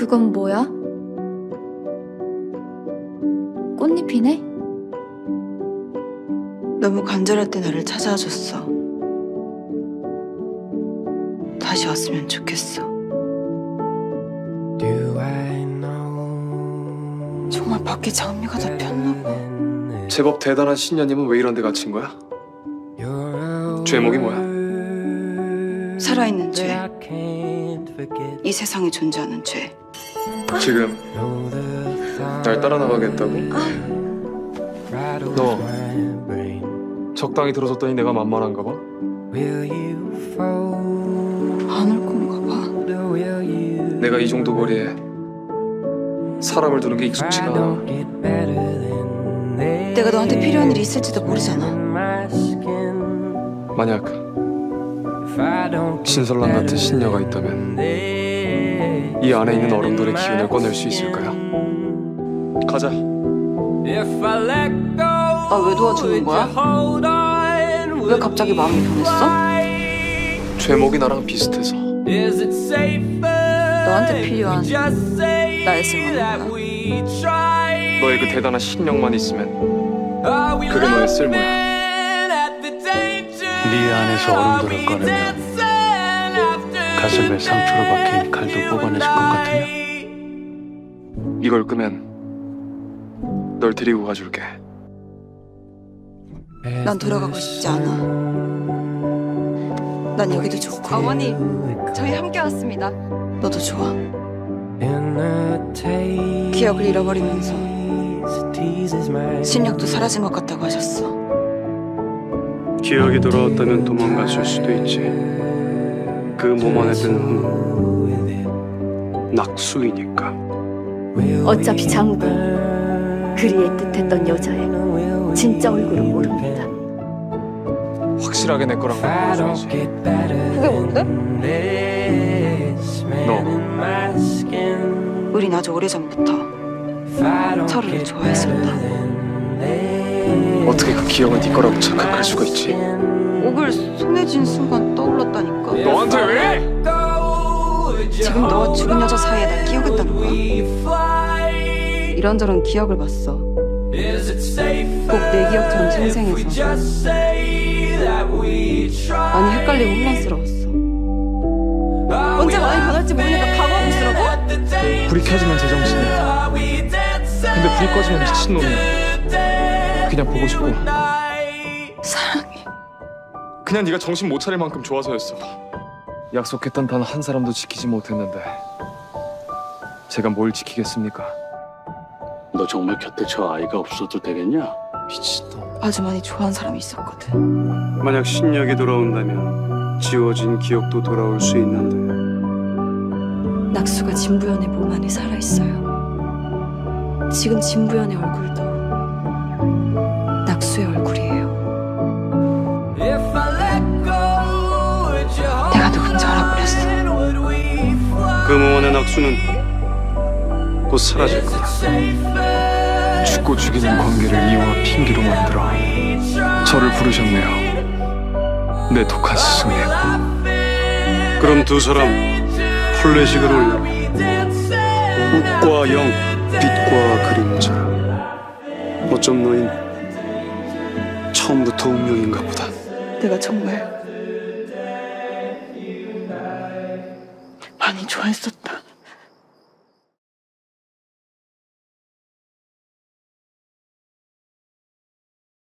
그건 뭐야? 꽃잎이네? 너무 간절할 때 나를 찾아와 줬어. 다시 왔으면 좋겠어. 정말 밖에 장미가 다 폈나 봐. 제법 대단한 신녀님은 왜 이런 데 갇힌 거야? 죄목이 뭐야? 살아있는 죄. 이 세상에 존재하는 죄. 지금 날 따라 나가겠다고? 너 적당히 들어줬더니 내가 만만한가 봐? 안올 건가 봐. 내가 이 정도 거리에 사람을 두는 게 익숙지가 않아 내가 너한테 필요한 일이 있을지도 모르잖아. 만약 신설랑 같은 신녀가 있다면 이 안에 있는 어른들의 기운을 꺼낼 수 있을까요? 가자 나 왜 도와주는 거야? 왜 갑자기 마음이 변했어? 죄목이 나랑 비슷해서 너한테 필요한 나의 쓸모는 뭐야? 너의 그 대단한 신령만 있으면 그게 너의 쓸모야 네 안에서 얼음들을 꺼내면 가슴에 상처로 박힌 칼도 뽑아내실 것 같으냐? 이걸 끄면 널 데리고 가줄게 난 돌아가고 싶지 않아. 난 여기도 좋고. 어머니, 저희 함께 왔습니다. 너도 좋아. 기억을 잃어버리면서 실력도 사라진 것 같다고 하셨어. 기억이 돌아왔다면 도망갔을 수도 있지. 그 몸 안에 드는 흠은 낙수이니까. 어차피 장도 그리 애틋했던 여자의 진짜 얼굴은 모릅니다. 확실하게 내 거랑 보여줘야지 그게 뭔데? 너 우린 아주 오래전부터 서로를 좋아했었다. 어떻게 그 기억은 네 거라고 착각할 수가 있지 옥을 손에 쥔 순간 떠올랐다니까. 너한테 왜? 지금 너와 죽은 여자 사이에 날 끼어갔다는 거야? 이런저런 기억을 봤어. 꼭 내 기억처럼 생생해서 많이 헷갈리고 혼란스러웠어. 언제 마음이 변할지 모르니까 각오하고 있으라고? 불이 켜지면 제정신이야 근데 불이 꺼지면 미친놈이야 그냥 보고 싶고 사랑해. 그냥 네가 정신 못 차릴 만큼 좋아서였어 약속했던 단 한 사람도 지키지 못했는데 제가 뭘 지키겠습니까 너 정말 곁에 저 아이가 없어도 되겠냐? 미친놈 아주 많이 좋아하는 사람이 있었거든. 만약 신력이 돌아온다면 지워진 기억도 돌아올 수 있는데 낙수가 진부연의 몸 안에 살아있어요. 지금 진부연의 얼굴도 낙수의 얼굴이에요. 그몸 안의 낙수는 곧 사라질 거야. 죽고 죽이는 관계를 이유와 핑계로 만들어 저를 부르셨네요. 내 독한 스승님 그럼 두 사람 폴레식을 올려. 웃과 영, 빛과 그림자. 어쩜 너흰 처음부터 운명인가 보다. 내가 정말 좋아했었다.